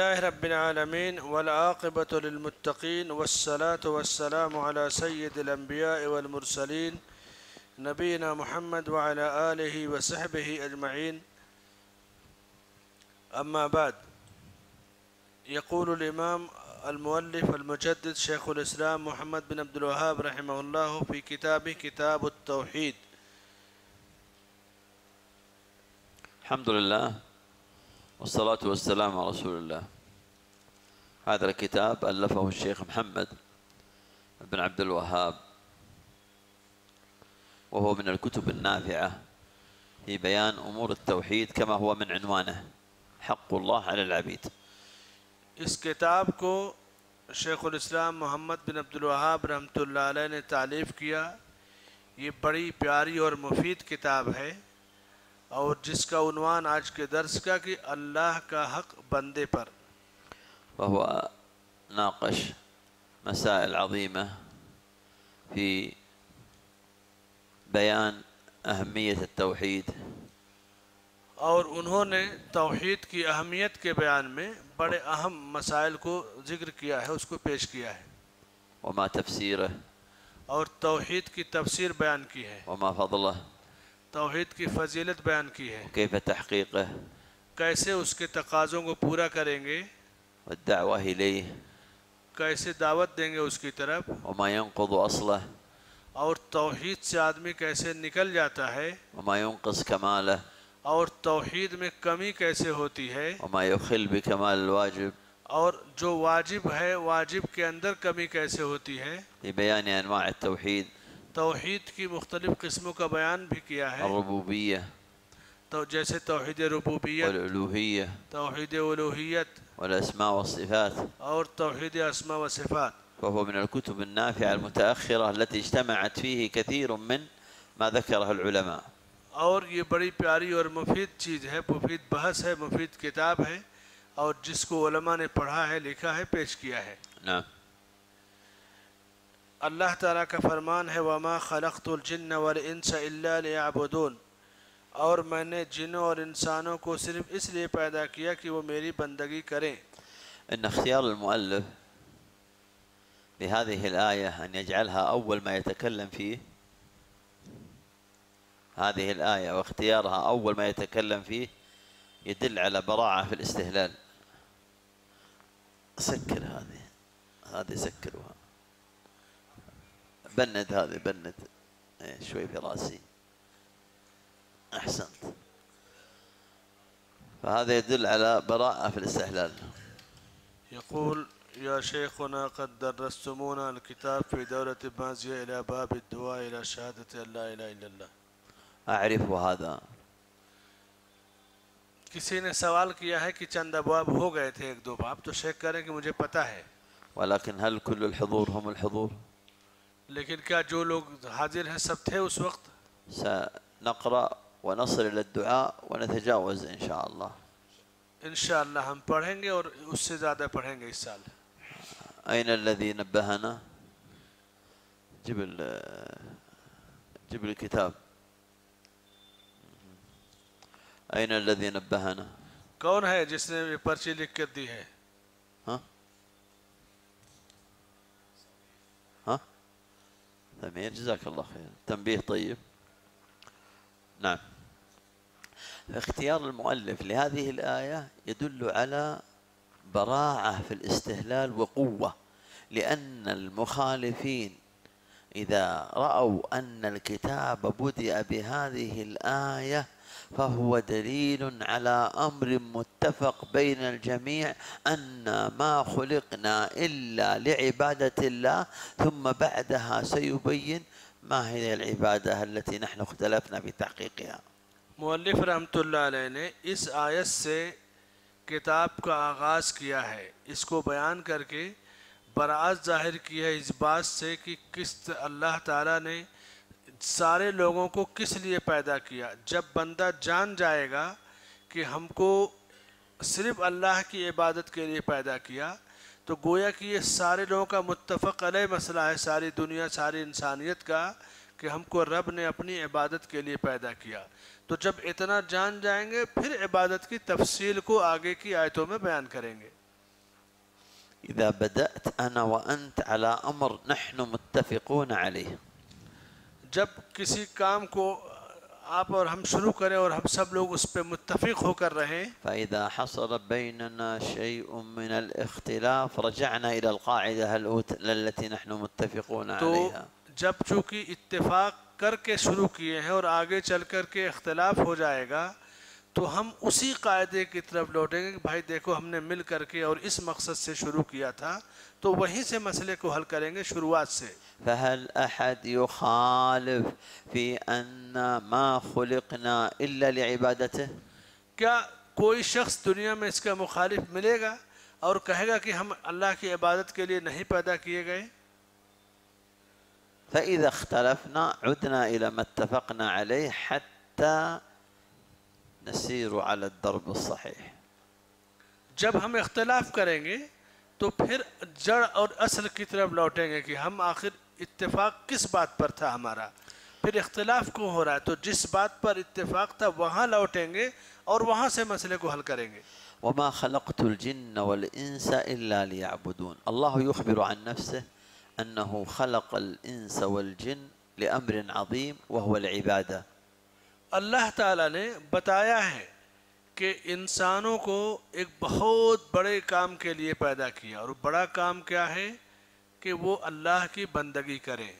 لله رب العالمين والعاقبة للمتقين والصلاة والسلام على سيد الأنبياء والمرسلين نبينا محمد وعلى آله وصحبه أجمعين. أما بعد يقول الإمام المؤلف المجدد شيخ الإسلام محمد بن عبد الوهاب رحمه الله في كتابه كتاب التوحيد. الحمد لله. والصلاة والسلام على رسول الله. هذا الكتاب ألفه الشيخ محمد بن عبد الوهاب وهو من الكتب النافعة في بيان أمور التوحيد كما هو من عنوانه حق الله على العبيد. اس كتاب کو شیخ الاسلام محمد بن عبد الوهاب رحمت الله علیہ نے تعلیف کیا. یہ بڑی پیاری اور مفید کتاب ہے۔ اور جس کا عنوان آج کے درس کا کہ اللہ کا حق بندے پر۔ وهو ناقش مسائل عظيمة في بيان أهمية التوحيد۔ اور انہوں نے توحید کی اہمیت کے بیان میں بڑے اہم مسائل کو ذکر کیا ہے اس کو پیش کیا ہے۔ وما تفسيره۔ اور توحید کی تفسیر بیان کی ہے۔ وما فضله۔ توحید کی فضیلت بیان کی ہے۔ كيف تحقيقه؟ کیسے اس کے تقاضوں کو پورا کریں گے؟ والدعوة إليه. کیسے دعوت دیں گے اس کی طرف؟ وما ينقض أصله اور توحید سے آدمی کیسے نکل جاتا ہے؟ وما ينقص كماله اور توحید میں کمی کیسے ہوتی ہے؟ وما يخل كماله الواجب. اور جو واجب ہے واجب کے اندر کمی کیسے ہوتی ہے؟ فيه بيان أنواع التوحيد توحید کی مختلف قسموں کا بیان بھی کیا ہے۔ الربوبية۔ تو جیسے توحید ربوبیت والألوهية۔ توحید الوہیت۔ والأسماء والصفات۔ اور توحید اسماء وصفات وهو من الكتب النافعة المتأخرة التي اجتمعت فيه كثير من ما ذكره العلماء۔ اور یہ بڑی پیاری اور مفید چیز ہے مفید بحث ہے مفید کتاب ہے۔ اور جس کو علماء نے پڑھا ہے لکھا ہے پیش کیا ہے۔ نعم۔ अल्लाह ताला का फरमान है वमा खलक़तुल वल इंस इल्ला लियअबुदून और मैंने जिनों और इंसानों को सिर्फ इसलिए पैदा किया कि वो मेरी बंदगी करें إن اختيار المؤلف بهذه الآية أن يجعلها أول ما يتكلم فيه هذه الآية واختيارها أول ما يتكلم فيه يدل على براعة في الاستهلال سكر هذه هذه سكرها بند هذه بند إيه، شوي في راسي أحسنت فهذا يدل على براءة في الاستهلال يقول يا شيخنا قد درستمونا الكتاب في دورة مازية إلى باب الدعاء إلى شهادة أن لا إله إلا الله أعرف هذا किसी ने सवाल किया है कि चंद अबवाब हो गए थे एक दो बाब तो शेख करें कि मुझे पता है ولكن هل كل الحضور هم الحضور लेकिन क्या जो लोग हाजिर हैं सब थे उस वक्त سنقرأ ونصل إلى الدعاء ونتجاوز إن شاء الله इन हम पढ़ेंगे और उससे ज़्यादा पढ़ेंगे इस साल أين الذي نبهنا جب ال- جب الكتاب أين الذي نبهنا कौन है जिसने ये पर्ची लिख कर दी है ها ثمير جزاك الله خير. تنبيه طيب. نعم. اختيار المؤلف لهذه الآية يدل على براعة في الاستهلال وقوة لأن المخالفين إذا رأوا أن الكتاب بدأ بهذه الآية فهو دليل على أمر متفق بين الجميع أن ما خلقنا إلا لعبادة الله، ثم بعدها سيبين ما هي العبادة التي نحن اختلفنا في تحقيقها. مولف رحمت اللہ علیہ نے اس آیت سے کتاب کا آغاز کیا ہے۔ اس کو بیان کر کے براعت ظاہر کیا ہے اس بات سے کہ کس اللہ تعالیٰ نے سارے لوگوں کو کس لیے پیدا کیا؟ جب بندہ جان جائے گا کہ ہم کو صرف اللہ کی عبادت کے لیے پیدا کیا، تو گویا کہ یہ سارے لوگوں کا متفق علیہ مسئلہ ہے، ساری دنیا، ساری انسانیت کا کہ ہم کو رب نے اپنی عبادت کے لیے پیدا کیا۔ تو جب اتنا جان جائیں گے، پھر عبادت کی تفصیل کو آگے کی آیتوں میں بیان کریں گے۔ إذا بدأت أنا وأنت على أمر نحن متفقون عليه۔ جب کسی کام کو آپ اور ہم شروع کریں اور ہم سب لوگ اس پہ متفق ہو کر رہیں۔ فَإِذَا حَصَلَ بَيْنَنَا شَيْءٌ مِّنَ الْإِخْتِلَافِ رَجَعْنَا إِلَى الْقَاعِدَةَ الَّتِي نَحْنُ مُتَّفِقُونَ عَلَيْهَا۔ تو جب چونکہ اتفاق کر کے شروع کیے ہیں اور آگے چل کر کے اختلاف ہو جائے گا تو ہم اسی قاعدے کی طرف لوٹیں گے کہ بھائی دیکھو ہم نے مل کر کے اور اس مقصد سے شروع کیا تھا تو وہیں سے مسئلے کو حل کریں گے شروعات سے۔ فَهَلْ أَحَدْ يُخَالِفْ فِي أَنَّا مَا خُلِقْنَا إِلَّا لعبادته؟ کیا کوئی شخص دنیا میں اس کا مخالف ملے گا اور کہے گا کہ ہم اللہ کی عبادت کے لیے نہیں پیدا کیے گئے؟ فَإِذَا اختلفنا عُدْنَا إِلَى مَا اتَّفَقْنَا عَلَيْهِ حَتَّى نسير على الدرب الصحيح۔ جب ہم اختلاف کریں گے تو پھر جڑ اور اصل کی طرف لوٹیں گے کہ ہم آخر اتفاق کس بات پر تھا ہمارا۔ پھر اختلاف کیوں ہو رہا ہے؟ تو جس بات پر اتفاق تھا وہاں لوٹیں گے اور وہاں سے مسئلے کو حل کریں گے۔ وما خلقت الجن والإنس إلا ليعبدون۔ الله يخبر عن نفسه أنه خلق الإنس والجن لأمر عظيم وهو العبادة اللہ تعالیٰ نے بتایا ہے کہ انسانوں کو ایک بہت بڑے کام کے لیے پیدا کیا اور بڑا کام کیا ہے کہ وہ اللہ کی بندگی کریں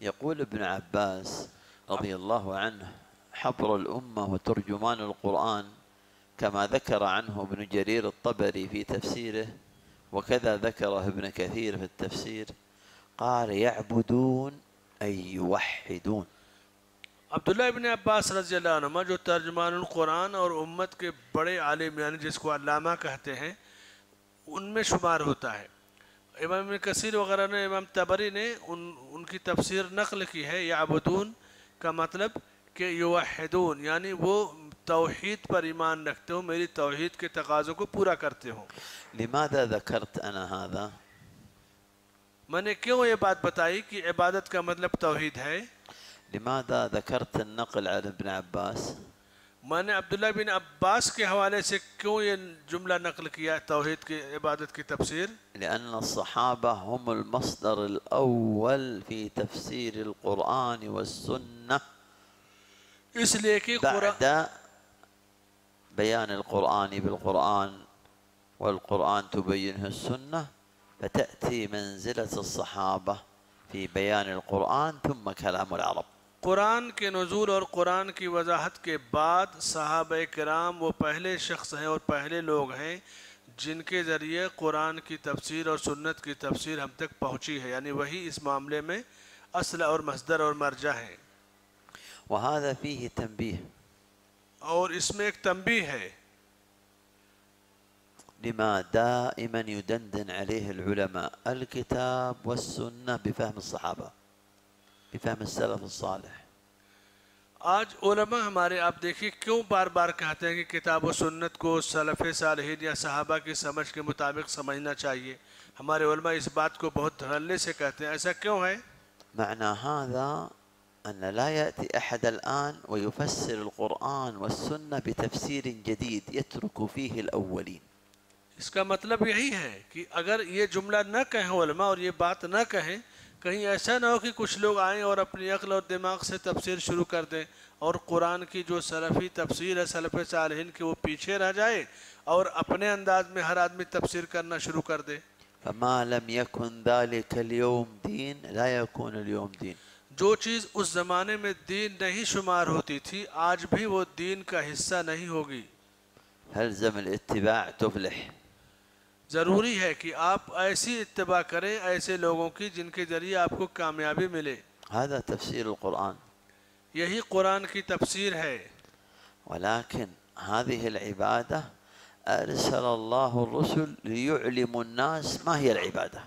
يقول ابن عباس رضي الله عنه حبر الأمة وترجمان القرآن كما ذكر عنه ابن جرير الطبري في تفسيره وكذا ذكره ابن كثير في التفسير قال يعبدون أي يوحدون عبداللہ ابن عباس رضی اللہ عنہ جو ترجمان القرآن اور امت کے بڑے عالم یعنی جس کو علامہ کہتے ہیں ان میں شمار ہوتا ہے۔ امام ابن کثیر وغیرہ نے امام طبری نے ان ان کی تفسیر نقل کی ہے يعبدون کا مطلب کہ يوحدون یعنی وہ توحید پر ایمان رکھتے ہوں میری توحید کے تقاضوں کو پورا کرتے ہوں۔ لماذا ذکرت انا هذا؟ میں نے کیوں یہ بات بتائی کہ عبادت کا مطلب توحید ہے؟ لماذا ذكرت النقل عن ابن عباس؟ मैंने अब्दुल्ला بن عباس के हवाले से क्यों ये जुमला نقل किया तोहहीद की इबादत की तफसीर لأن الصحابة هم المصدر الأول في تفسير القرآن والسنة. इसलिए قرآن بعد بيان القرآن بالقرآن والقرآن تبينه السنة فتأتي منزلة الصحابة في بيان القرآن ثم كلام العرب. قرآن کے نزول اور قرآن کی وضاحت کے بعد صحابہ کرام وہ پہلے شخص ہیں اور پہلے لوگ ہیں جن کے ذریعے قرآن کی تفسیر اور سنت کی تفسیر ہم تک پہنچی ہے یعنی وہی اس معاملے میں اصل اور مصدر اور مرجع ہے وَهَذَا فِيهِ تَنْبِيهِ۔ اور اس میں ایک تنبیہ ہے۔ لما دائما يدندن عليه العلماء الكتاب والسنة بفهم الصحابة۔ بفهم السلف الصالح. آج علماء ہمارے آپ دیکھیے کیوں بار بار کہتے ہیں کہ کتاب و سنت کو سلف صالحین یا صحابہ کی سمجھ کے مطابق سمجھنا چاہیے۔ ہمارے علماء اس بات کو بہت دھڑلے سے کہتے ہیں۔ ایسا کیوں ہے؟ معنى هذا ان لا يأتي احد الان ويفسر القرآن والسنة بتفسير جديد يترك فيه الاولین اس کا مطلب یہی ہے کہ اگر یہ جملہ نہ کہیں علماء اور یہ بات نہ کہیں کہیں ایسا نہ ہو کہ کچھ لوگ آئیں اور اپنی عقل اور دماغ سے تفسیر شروع کر دیں اور قرآن کی جو سلفی تفسیر ہے سلف صالحین کی وہ پیچھے رہ جائے اور اپنے انداز میں ہر آدمی تفسیر کرنا شروع کر دے۔ فما لم يكن ذلك اليوم دين لا يكون اليوم دين جو چیز اس زمانے میں دین نہیں شمار ہوتی تھی آج بھی وہ دین کا حصہ نہیں ہوگی۔ الزم الاتباع تفلح ضروری ہے کہ آپ ایسی اتباع کریں ایسے لوگوں کی جن کے ذریعے آپ کو کامیابی ملے۔ هذا تفسير القرآن۔ یہی قرآن کی تفسیر ہے۔ ولكن هذه العبادة أرسل الله الرسل ليعلم الناس ما هي العبادة۔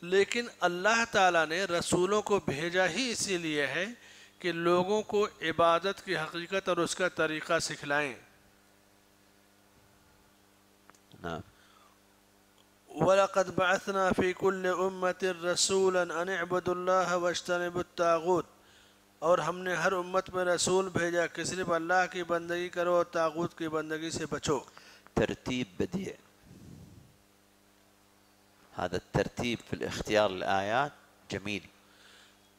لیکن اللہ تعالیٰ نے رسولوں کو بھیجا ہی اسی لیے ہے کہ لوگوں کو عبادت کی حقیقت اور اس کا طریقہ سکھلائیں۔ نعم۔ ولقد بعثنا في كل أُمَّةٍ رسولا أَنِ اعْبُدُوا الله وَاجْتَنِبُوا الطاغوت۔ اور ہم نے ہر امت میں رسول بھیجا کہ صرف اللہ کی بندگی کرو اور طاغوت کی بندگی سے بچو۔ ترتيب بديع هذا الترتيب في اختيار الآيات جميل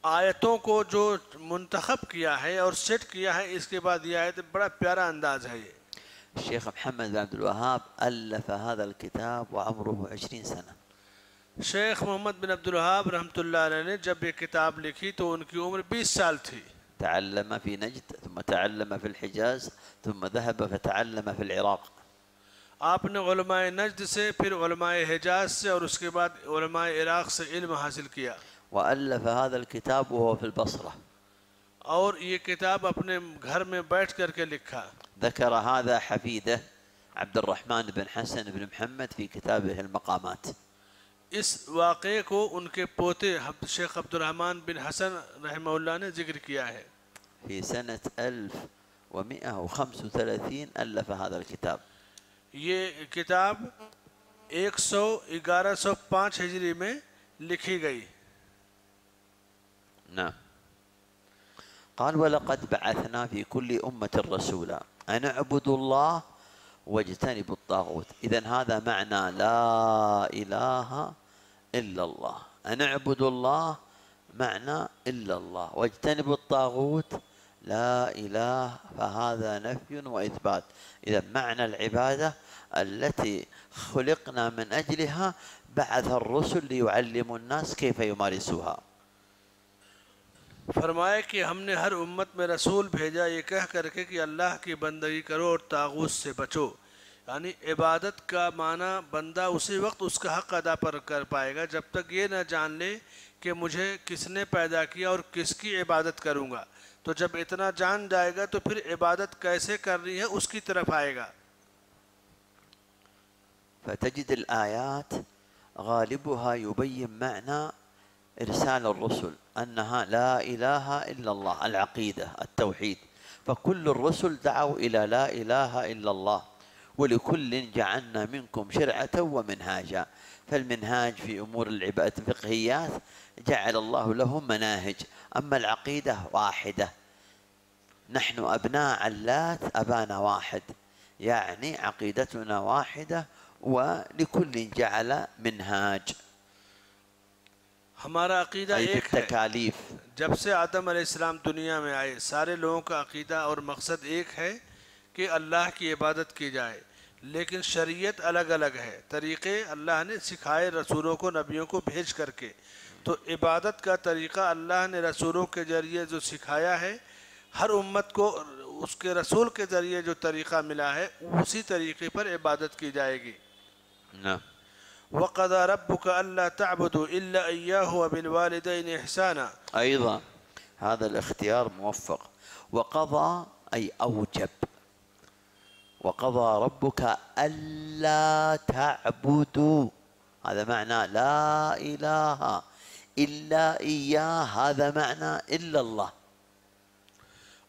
آیتوں کو جو منتخب کیا ہے اور سیٹ کیا ہے اس کے بعد یہ آیت بڑا پیارا انداز ہے۔ یہ الشيخ محمد بن عبد الوهاب ألف هذا الكتاب وعمره عشرين سنة शेख मोहम्मद बिन अब्दुल वहाब रहमतुल्लाह अलैह ने जब ये किताब लिखी तो उनकी उम्र 20 साल थी تعلم في نجد ثم تعلم في الحجاز ثم ذهب فتعلم في العراق आपने उलमाए नजद से फिर उलमाए हिजाज से और उसके बाद उलमाए इराक से इल्म हासिल किया وألف هذا الكتاب وهو في البصرة और ये किताब अपने घर में बैठ करके लिखा ذكر هذا حفيده عبد الرحمن بن حسن بن محمد في كتابه المقامات. اس واقعے کو ان کے پوتے شیخ عبد الرحمن بن حسن رحمہ اللہ نے ذکر کیا ہے۔ في سنة 1135 ألف هذا الكتاب. یہ کتاب 1105 ہجری میں لکھی گئی۔ نعم. قال ولقد بعثنا في كل أمة رسولا أن اعبدوا الله واجتنبوا الطاغوت. إذا هذا معنى لا إله إلا الله. أن اعبدوا الله معنى إلا الله. واجتنبوا الطاغوت لا إله فهذا نفي وإثبات. إذا معنى العبادة التي خلقنا من أجلها بعث الرسل ليعلموا الناس كيف يمارسوها. فرمایا کہ ہم نے ہر امت میں رسول بھیجا، یہ کہہ کر کے کہ اللہ کی بندگی کرو اور طاغوت سے بچو۔ یعنی عبادت کا معنی بندہ اسی وقت اس کا حق ادا پر کر پائے گا جب تک یہ نہ جان لے کہ مجھے کس نے پیدا کیا اور کس کی عبادت کروں گا۔ تو جب اتنا جان جائے گا تو پھر عبادت کیسے کرنی ہے اس کی طرف آئے گا۔ فَتَجِدِ الآیات غَالِبُهَا يُبَيِّنُ معنى إرسال الرسل أنها لا إله إلا الله العقيدة التوحيد. فكل الرسل دعوا إلى لا إله إلا الله ولكل جعلنا منكم شرعة ومنهاجا. فالمنهاج في أمور العبادة الفقهيات جعل الله لهم مناهج أما العقيدة واحدة. نحن أبناء علات أبانا واحد يعني عقيدتنا واحدة ولكل جعل منهاج. ہمارا عقیدہ ایک تکالیف ہے۔ جب سے آدم علیہ السلام دنیا میں آئے سارے لوگوں کا عقیدہ اور مقصد ایک ہے کہ اللہ کی عبادت کی جائے۔ لیکن شریعت الگ الگ ہے۔ طریقے اللہ نے سکھائے رسولوں کو نبیوں کو بھیج کر کے۔ تو عبادت کا طریقہ اللہ نے رسولوں کے ذریعے جو سکھایا ہے ہر امت کو اس کے رسول کے ذریعے جو طریقہ ملا ہے اسی طریقے پر عبادت کی جائے گی۔ وقضى ربك ألا تعبدوا إلا إياه وبالوالدين إحسانا. أيضا هذا الاختيار موفق. وقضى أي أوجب. وقضى ربك ألا تعبدوا. هذا معنى لا إله إلا إياه. هذا معنى إلا الله.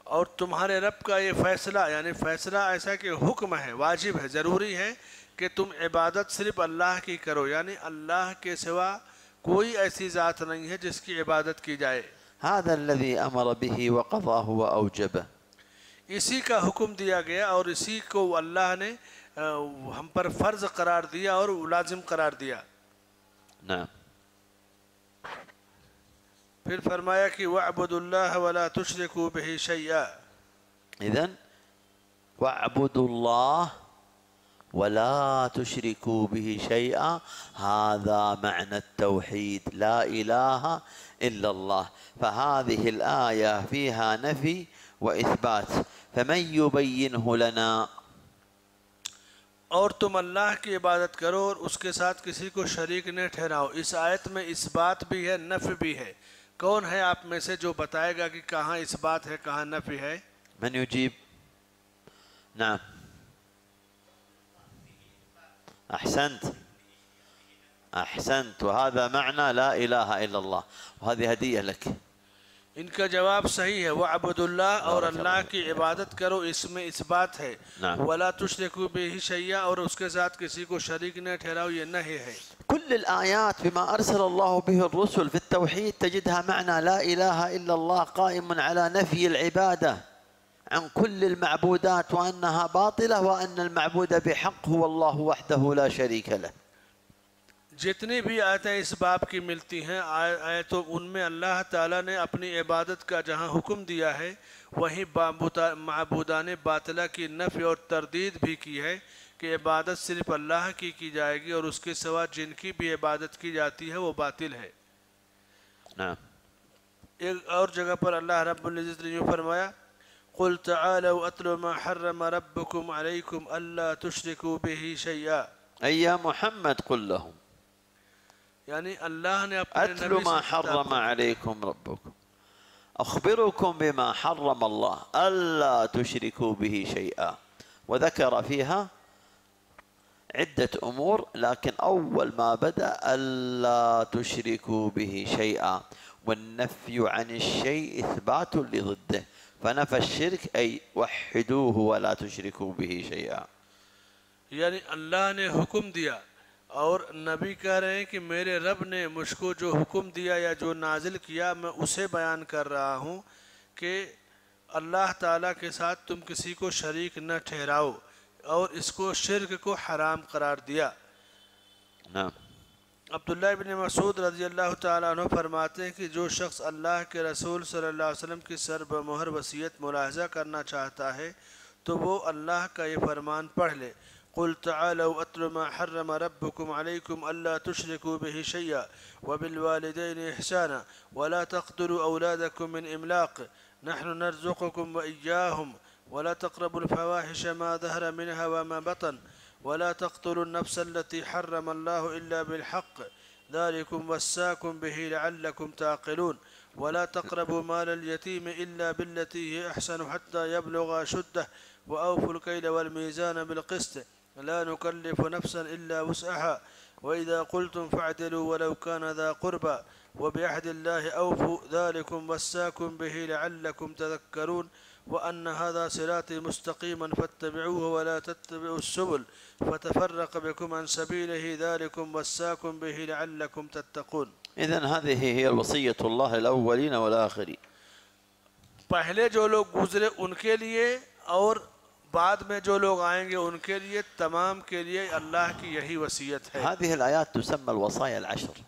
اور تمہارے رب کا یہ فیصلہ یعنی فیصلہ ایسا کہ حکم ہے واجب ہے ضروری ہے کہ تم عبادت صرف اللہ کی کرو یعنی اللہ کے سوا کوئی ایسی ذات نہیں ہے جس کی عبادت کی جائے۔ هذا الذي امر به وقضاه واوجبه اسی کا حکم دیا گیا اور اسی کو اللہ نے ہم پر فرض قرار دیا اور لازم قرار دیا۔ نعم۔ پھر فرمایا کہ وَاعْبُدُوا اللَّهَ ولا تُشْرِكُوا به شَيْئًا۔ اذن وَاعْبُدُوا اللَّهَ ولا تشركوا به شيئا هذا معنى التوحيد لا إله إلا الله فهذه الآية فيها نفي وإثبات فمن يبينه لنا और तुम अल्लाह की इबादत करो और उसके साथ किसी को शरीक न ठहराओ इस आयत में इस बात भी है नफ़ भी है कौन है आप में से जो बताएगा कि कहाँ इस बात है कहाँ नफ़ी है من يجيب نعم أحسنت أحسنت وهذا معنى لا إله إلا الله وهذه هدية لك इनका जवाब सही है वह अबुदुल्लाह और बारक अल्लाह अल्लाह। की इबादत करो इसमें इस बात है नाम। वला तुशरिकू बिही शैया और उसके साथ किसी को शरीक न ठहराओ ये नहीं है كل الآيات بما أرسل الله به الرسل في التوحيد تجدها معنى لا إله إلا الله قائم على نفي العبادة عن كل المعبودات وأنها باطلة وأن المعبود بحق هو الله وحده لا شريك له. جتنی بھی آیتیں اس باب کی ملتی ہیں آیتوں ان میں اللہ تعالیٰ نے اپنی عبادت کا جہاں حکم دیا ہے وہیں معبودان باطلہ کی نفی اور تردید بھی کی ہے کہ عبادت صرف اللہ کی کی جائے گی اور اس کے سوا جن کی بھی عبادت کی جاتی ہے وہ باطل ہے۔ ایک اور جگہ پر اللہ رب العزت نے فرمایا قل تعالوا أتل ما حرم ربكم عليكم ألا تشركوا به شيئا. أي يا محمد قل لهم. يعني الله نے اپنے أتل ما حرم عليكم ربكم. أخبركم بما حرم الله. ألا تشركوا به شيئا. وذكر فيها عدة أمور لكن أول ما بدأ ألا تشركوا به شيئا. والنفي عن الشيء إثبات لضده. فنفى الشرك أي وحدوه ولا تشركوا به شيئا یعنی اللہ نے حکم دیا اور نبی کہہ رہے ہیں کہ میرے رب نے مجھ کو جو حکم دیا یا جو نازل کیا میں اسے بیان کر رہا ہوں کہ اللہ تعالیٰ کے ساتھ تم کسی کو شریک نہ ٹھہراؤ اور اس کو شرک کو حرام قرار دیا۔ نعم۔ अब्दुल्ला इबन मसूद रजी अल्लाह ताला अन्हु फरमाते हैं कि जो शख्स अल्लाह के रसूल सल्लल्लाहु अलैहि वसल्लम की सर बमोहर वसीयत मुलाहजा करना चाहता है तो वो अल्लाह का ये फरमान पढ़ ले कुल तआलू अत्लु मा हर्रम रब्बुकुम अलैकुम अल्ला तुशरिकू बिही शैया वबिलवालिदैन इहसाना वला तक़तलू औलादकुम मिन इमलाक नहनु नरज़ुकुकुम व इय्याहुम वला तक़रबुल फवाहिश मा ज़हर मिनहा व मा बतन ولا تقتلوا النفس التي حرم الله إلا بالحق. ذلكم وساكم به لعلكم تعقلون. ولا تقربوا مال اليتيم إلا بالتي هي أحسن حتى يبلغ أشده. وأوفوا الكيل والميزان بالقسط. لا نكلف نفسا إلا وسعها. وإذا قلتم فاعدلوا ولو كان ذا قربى. وبعهد الله أوفوا. ذلكم وصاكم به لعلكم تذكرون. وأن هذا صراطي مستقيما فاتبعوه ولا تتبعوا السبل فتفرق بكم عن سبيله ذلكم وصاكم به لعلكم تتقون. إذا هذه هي وصية الله الأولين والآخرين. پہلے جو لوگ گزرے ان کے لئے اور بعد میں جو لوگ آئیں گے ان کے لئے تمام کے لئے اللہ کی یہی وسیعت ہے۔ هذه الآیات تسمى الوصايا العشر.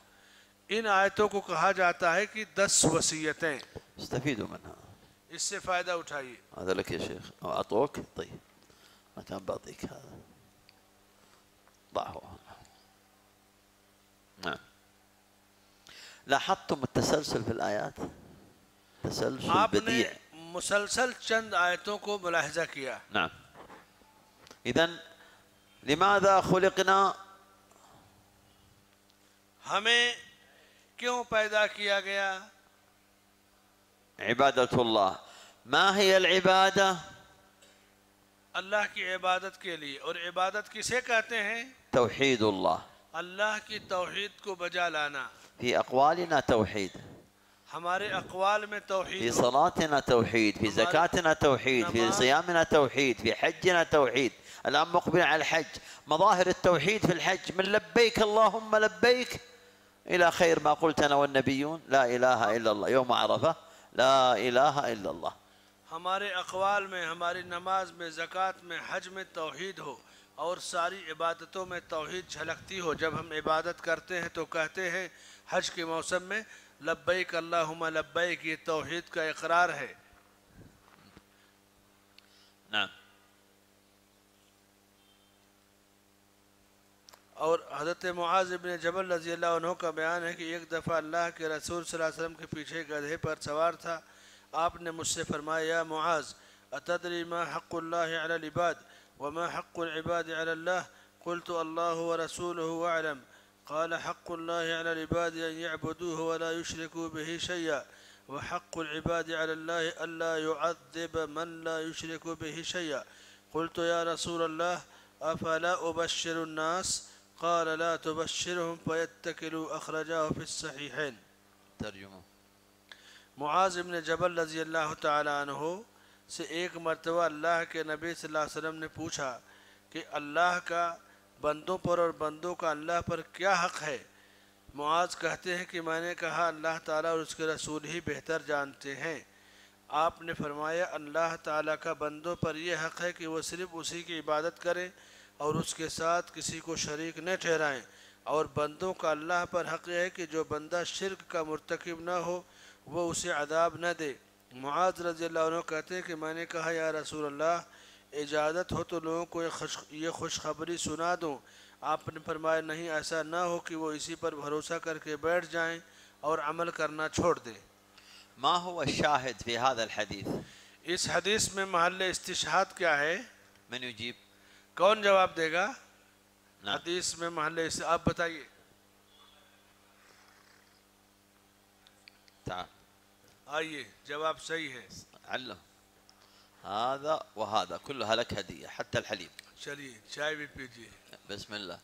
ان آیتوں کو کہا جاتا ہے کہ دس وسیعتیں استفیدوا منها. استفادة وتهيئ هذا لك يا شيخ. أو أعطوك؟ طيب. ما كان بعطيك هذا. ضعه. نعم. لاحظتم التسلسل في الآيات؟ تسلسل بديع. مسلسل چند آیتوں کو ملاحظہ کیا۔ نعم. اذا لماذا خلقنا؟ ہمیں کیوں پیدا کیا گیا؟ عبادة الله. ما هي العبادة؟ اللہ کی عبادت کے لئے اور عبادت کسے کہتے ہیں؟ توحید اللہ. اللہ کی توحید کو بجا لانا۔ في أقوالنا توحيد ہمارے اقوال میں توحید في صلاتنا توحيد في زكاتنا توحيد في صيامنا توحيد في حجنا توحيد الآن مقبل على الحج. مظاهر التوحيد في الحج. من لبيك اللهم لبيك إلى خير ما قلت أنا والنبيون لا إله إلا الله. يوم عرفة. لا إله إلا الله۔ ہمارے اقوال میں ہماری نماز میں زکوٰۃ میں حج میں توحید ہو اور ساری عبادتوں میں توحید جھلکتی ہو۔ جب ہم عبادت کرتے ہیں تو کہتے ہیں حج کے موسم میں لبیک اللہم لبیک یہ توحید کا اقرار ہے۔ نعم۔ और हज़रत मुआज़ इब्न जबल रज़ी अल्लाह अन्हु का बयान है कि एक दफ़ा अल्लाह के रसूल सल्लल्लाहु अलैहि वसल्लम के पीछे गधे पर सवार था आपने मुझसे फरमाया या मुआज़ अतदरी मा हक़्क़ुल्लाहि अलल इबाद व मा हक़्क़ुल इबाद अलल्लाह क़ुल्तु अल्लाहु व रसूलुहु अअलम قال حق الله على العباد أن يعبدوه ولا يشركوا به شيئا وحق العباد على الله ألا يعذب من لا يشرك به شيئا قلت يا رسول الله अफला उबशर नास قال لا تبشرهم فيتكلوا اخرجاه في الصحيحين. ترجمہ۔ معاذ ابن جبل رضی اللہ تعالی عنہ سے ایک مرتبہ اللہ کے نبی صلی اللہ علیہ وسلم نے پوچھا کہ اللہ کا بندوں پر اور بندوں کا اللہ پر کیا حق ہے؟ معاذ کہتے ہیں کہ میں نے کہا اللہ تعالیٰ اور اس کے رسول ہی بہتر جانتے ہیں۔ آپ نے فرمایا اللہ تعالیٰ کا بندوں پر یہ حق ہے کہ وہ صرف اسی کی عبادت کریں اور اس کے ساتھ کسی کو شریک نہ ٹھہرائیں۔ اور بندوں کا اللہ پر حق یہ ہے کہ جو بندہ شرک کا مرتکب نہ ہو وہ اسے عذاب نہ دے۔ معاذ رضی اللہ عنہ کہتے ہیں کہ میں نے کہا یا رسول اللہ اجازت ہو تو لوگوں کو یہ خوشخبری سنا دوں۔ آپ نے فرمایا نہیں ایسا نہ ہو کہ وہ اسی پر بھروسہ کر کے بیٹھ جائیں اور عمل کرنا چھوڑ دیں ما هو الشاهد في هذا الحديث؟ اس حدیث میں محل استشہاد کیا ہے؟ من يجيب कौन जवाब देगा نعم हदीस में महल इस- आप बताइए تعال आइए जवाब सही है علم هذا وهذا كلها لك هدية حتى الحليب चलिए चाय भी पीजिए بسم الله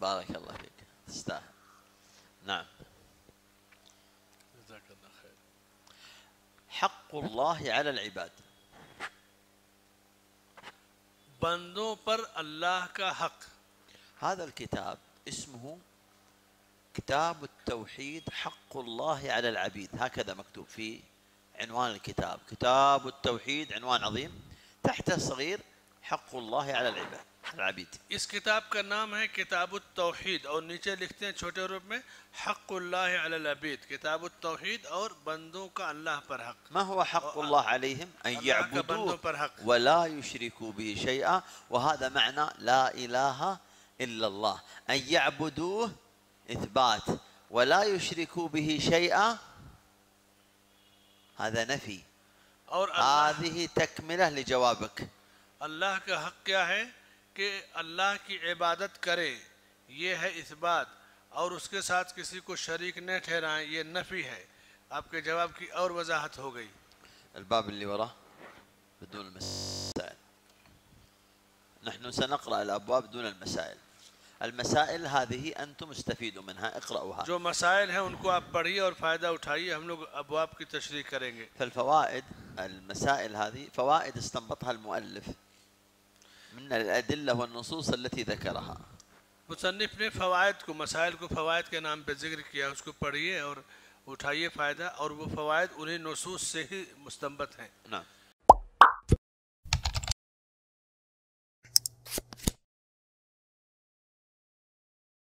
بارك الله فيك تستاهل نعم حق الله على العباد بندوں پر اللہ کا حق۔ هذا الكتاب اسمه كتاب التوحيد حق الله على العبيد. هكذا مكتوب في عنوان الكتاب. كتاب التوحيد عنوان عظيم. تحت صغير حق الله على العباد. العبيد इस किताब का नाम है किताब तौहीद और नीचे लिखते हैं छोटे रूप में हक़ुल्लाह अलल अबीद किताब तौहीद और बंदों का अल्लाह पर हक ما هو حق الله عليهم أن अल्लाह का बंदों يعبدوه पर हक ولا يشركوا به شيئا وهذا معنى لا إله إلا الله أن يعبدوه إثبات ولا يشركوا به شيئا هذا نفي और अल्लाह هذه تكملة لجوابك अल्लाह का हक क्या है कि अल्लाह की इबादत करे ये है इस बात और उसके साथ किसी को शरीक न ठहराएं ये नफ़ी है आपके जवाब की और वजाहत हो गई الباب اللي وراه بدون المسائل نحن سنقرأ الأبواب دون المسائل المسائل هذه أنتم استفيدوا منها اقرأوها जो मसाइल हैं उनको आप पढ़िए और फ़ायदा उठाइए हम लोग अबवाब की तशरी करेंगे فالفوائد المسائل هذه فوائد استنبطها المؤلف من الأدلة والنصوص التي ذكرها. مصنف نے فوائد کو مسائل کو فوائد کے نام پہ ذکر کیا اس کو پڑھیے اور اٹھائیے فائدہ اور وہ فوائد انہیں نصوص سے ہی مستمبت ہیں۔ نعم۔